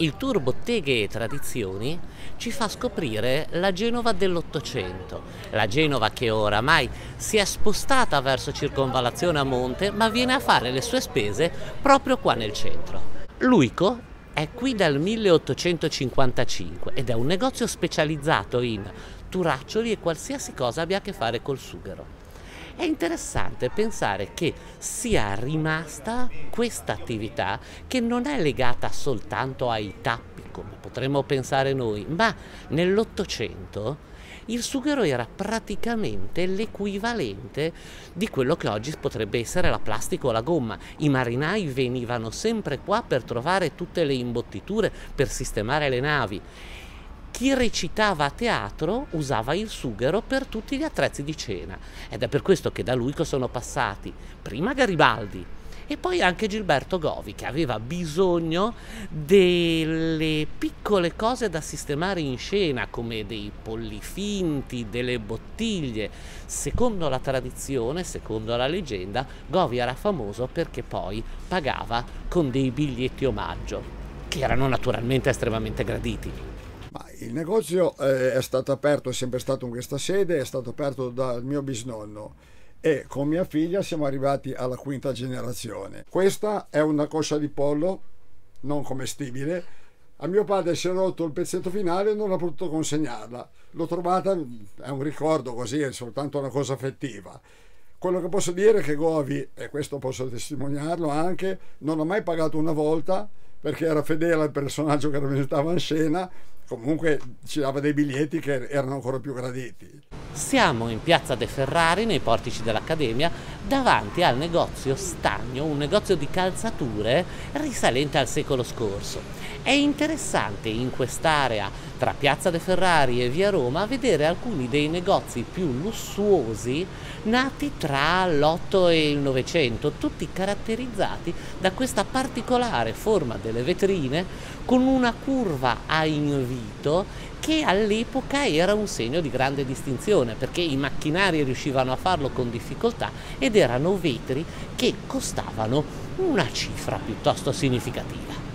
Il tour Botteghe e Tradizioni ci fa scoprire la Genova dell'Ottocento, la Genova che oramai si è spostata verso circonvallazione a monte ma viene a fare le sue spese proprio qua nel centro. Luico è qui dal 1855 ed è un negozio specializzato in turaccioli e qualsiasi cosa abbia a che fare col sughero. È interessante pensare che sia rimasta questa attività che non è legata soltanto ai tappi, come potremmo pensare noi, ma nell'Ottocento il sughero era praticamente l'equivalente di quello che oggi potrebbe essere la plastica o la gomma. I marinai venivano sempre qua per trovare tutte le imbottiture, per sistemare le navi chi recitava a teatro usava il sughero per tutti gli attrezzi di cena ed è per questo che da lui sono passati prima Garibaldi e poi anche Gilberto Govi che aveva bisogno delle piccole cose da sistemare in scena come dei polli finti, delle bottiglie. Secondo la tradizione, secondo la leggenda, Govi era famoso perché poi pagava con dei biglietti omaggio che erano naturalmente estremamente graditi. Il negozio eh, è stato aperto, è sempre stato in questa sede, è stato aperto dal mio bisnonno e con mia figlia siamo arrivati alla quinta generazione. Questa è una coscia di pollo non commestibile. A mio padre si è rotto il pezzetto finale e non ha potuto consegnarla. L'ho trovata, è un ricordo così, è soltanto una cosa affettiva. Quello che posso dire è che Govi, e questo posso testimoniarlo anche, non ha mai pagato una volta perché era fedele al personaggio che rappresentava in scena comunque ci dava dei biglietti che erano ancora più graditi. Siamo in piazza De Ferrari, nei portici dell'Accademia, davanti al negozio Stagno, un negozio di calzature risalente al secolo scorso. È interessante in quest'area tra piazza De Ferrari e via Roma vedere alcuni dei negozi più lussuosi nati tra l'8 e il 900, tutti caratterizzati da questa particolare forma delle vetrine con una curva a invito che all'epoca era un segno di grande distinzione perché i macchinari riuscivano a farlo con difficoltà ed erano vetri che costavano una cifra piuttosto significativa.